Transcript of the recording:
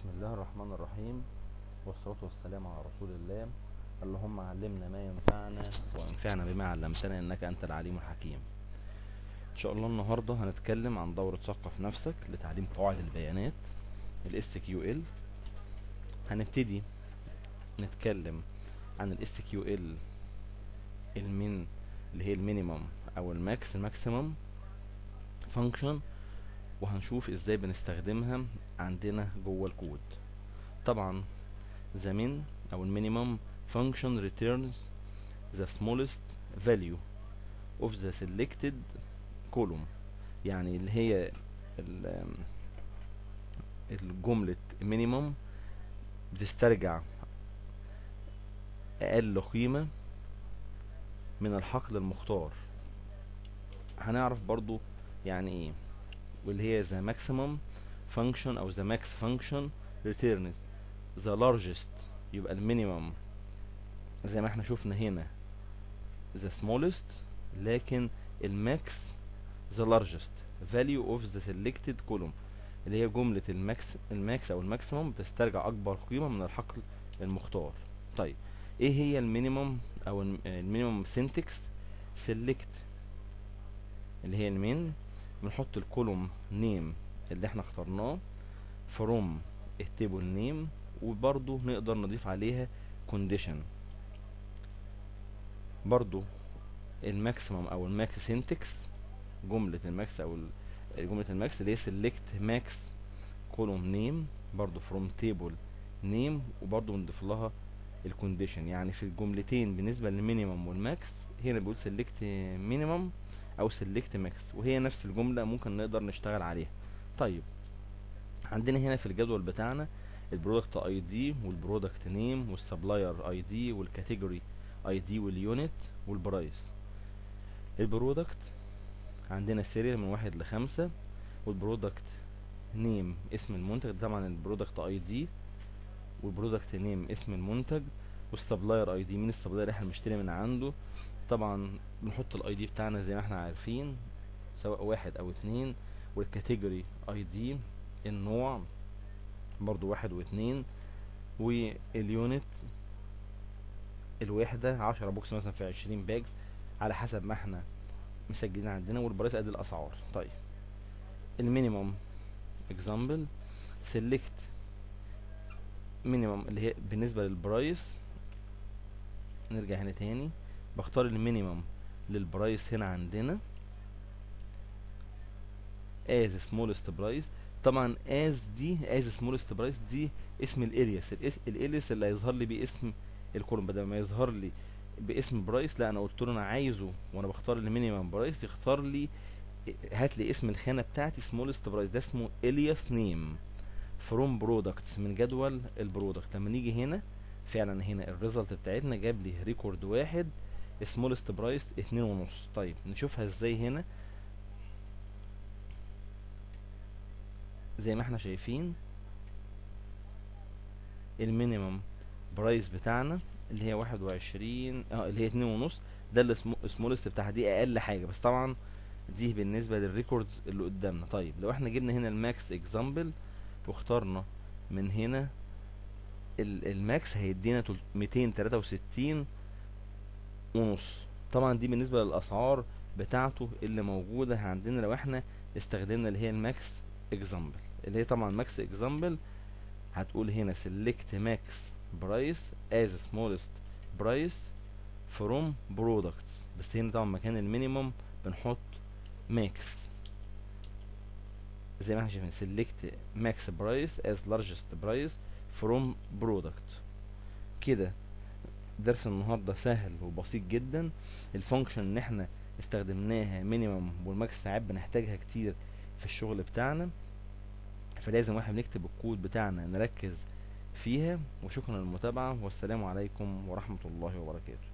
بسم الله الرحمن الرحيم والصلاة والسلام على رسول الله. اللهم علمنا ما ينفعنا وانفعنا بما علمتنا إنك أنت العليم الحكيم. إن شاء الله النهاردة هنتكلم عن دورة ثقف نفسك لتعليم قواعد البيانات ال SQL هنبتدي نتكلم عن ال SQL ال min اللي هي ال minimum أو ال max ال maximum function وهنشوف إزاي بنستخدمها عندنا جوه الكود. طبعا the min أو ال minimum function returns the smallest value of the selected column. يعني اللي هي ال- الجملة minimum بتسترجع أقل قيمة من الحقل المختار. هنعرف برضو يعني إيه؟ واللي هي the maximum function أو the max function returns the largest يبقى ال minimum زي ما إحنا شفنا هنا. The smallest لكن ال max the largest. value of the selected column. اللي هي جملة ال max ال max أو ال maximum بتسترجع أكبر قيمة من الحقل المختار. طيب إيه هي ال minimum أو ال minimum syntax select. اللي هي ال min بنحط ال column name اللي إحنا اخترناه from ال table name وبرضو نقدر نضيف عليها condition. برضو ال maximum أو ال max syntax جملة ال max أو جملة ال max اللي هي select max column name برضو from table name وبرضو بنضيف لها ال condition يعني في الجملتين بالنسبة لل minimum وال max هنا بيقول select minimum أو select max وهي نفس الجملة ممكن نقدر نشتغل عليها. طيب عندنا هنا في الجدول بتاعنا ال product ID وال product name وال supplier ID وال category ID وال unit وال price. ال product عندنا serial من واحد لخمسة وال product name اسم المنتج طبعا ال product ID وال product name اسم المنتج وال supplier ID مين ال supplier؟ اللي إحنا بنشتري من عنده طبعا بنحط ال ID بتاعنا زي ما إحنا عارفين سواء واحد أو اتنين وال category ID النوع برضو واحد واتنين وال unit الوحدة عشرة box مثلا في عشرين bags على حسب ما إحنا مسجلين عندنا وال price قد الأسعار. طيب ال minimum example select minimum اللي هي بالنسبة لل price نرجع هنا تاني. بختار ال minimum لل price هنا عندنا. As smallest price. طبعا as دي as smallest price دي اسم ال alias ال alias اللي هيظهر لي بيه اسم ال column بدل ما يظهر لي باسم price لا أنا قلت له أنا عايزه وأنا بختار ال minimum price يختار لي هات لي اسم الخانة بتاعتي smallest price ده اسمه alias name from products من جدول ال product لما نيجي هنا فعلا هنا ال result بتاعتنا جاب لي record واحد. smallest price اتنين ونص. طيب نشوفها إزاي هنا. زي ما إحنا شايفين ال minimum price بتاعنا اللي هي واحد وعشرين آه اللي هي اتنين ونص ده اللي smallest بتاعها دي أقل حاجة. بس طبعا دي بالنسبة لل records اللي قدامنا. طيب لو إحنا جبنا هنا ال max example واخترنا من هنا ال- ال max هيدينا ميتين تلاتة وستين ونص. طبعا دي بالنسبة للأسعار بتاعته اللي موجودة عندنا لو إحنا استخدمنا اللي هي ال max example. اللي هي طبعا max example هتقول هنا select max price as smallest price from products. بس هنا طبعا مكان ال minimum بنحط max. زي ما إحنا شايفين select max price as largest price from product. كده درس النهارده سهل وبسيط جدا. ال function اللي إحنا استخدمناها minimum وال max ساعات بنحتاجها كتير في الشغل بتاعنا فلازم وإحنا بنكتب الكود بتاعنا نركز فيها. وشكرا للمتابعة والسلام عليكم ورحمة الله وبركاته.